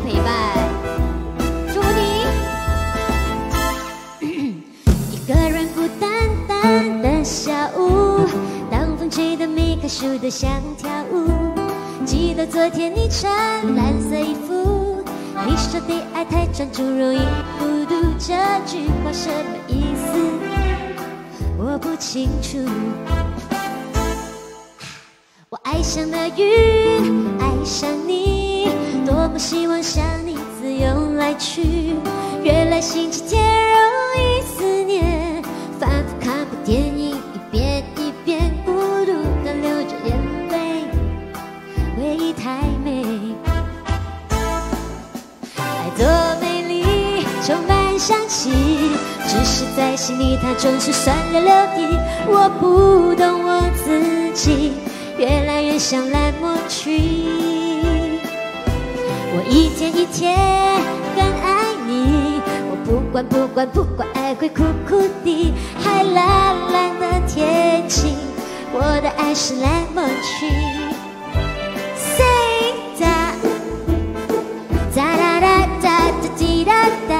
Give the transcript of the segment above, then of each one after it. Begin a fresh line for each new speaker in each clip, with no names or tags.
陪伴，祝福你。一个人孤单单的下午，当风吹得每棵树都想跳舞。记得昨天你穿蓝色衣服，你说对爱太专注容易孤独，这句话什么意思？我不清楚。我爱上了云，爱上你，希望像你自由来去。原来星期天容易思念，反复看部电影，一遍一遍，孤独的流着眼泪，回忆太美。爱多美丽，充满香气，只是在心里它总是酸溜溜的。我不懂我自己。越来越像蓝墨曲，我一天一天更爱你。我不管不管不管，爱会苦苦的，还蓝蓝的天气，我的爱是蓝墨曲。Say 哒哒哒哒哒滴哒哒，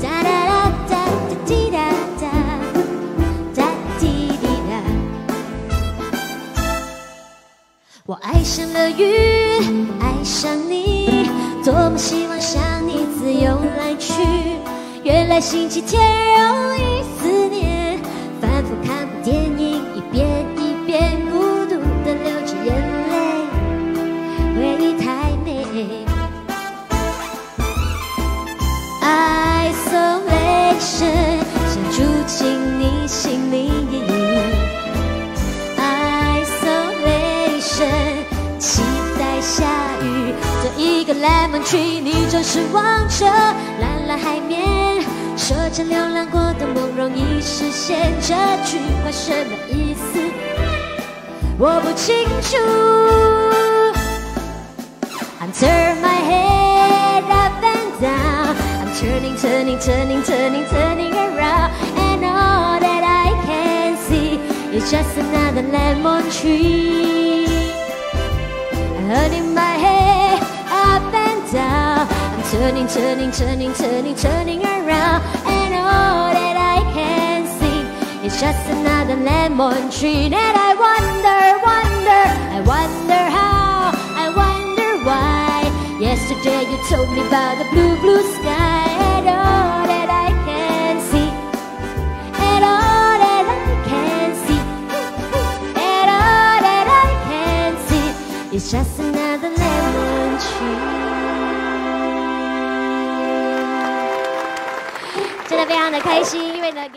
哒哒哒哒滴哒哒，哒滴滴哒。我爱上了云，爱上你，多么希望像你自由来去。原来星期天容易思念，反复看部电影，一遍一遍，孤独的流着眼泪，回忆太美。Isolation，lemon tree，你总是望着蓝蓝海面，说着流浪过的梦容易实现，这句话什么意思？我不清楚。I'm turn my head up and down. I'm turning, turning, turning, turning, turning around. And all that I can see is just another lemon tree. Turning my head turning, turning, turning, turning, turning around. And all that I can see is just another lemon tree. And I wonder, wonder, I wonder how, I wonder why. Yesterday you told me about the blue, blue sky. And all that I can see, and all that I can see, and all that I can see is just 非常的开心，因为呢。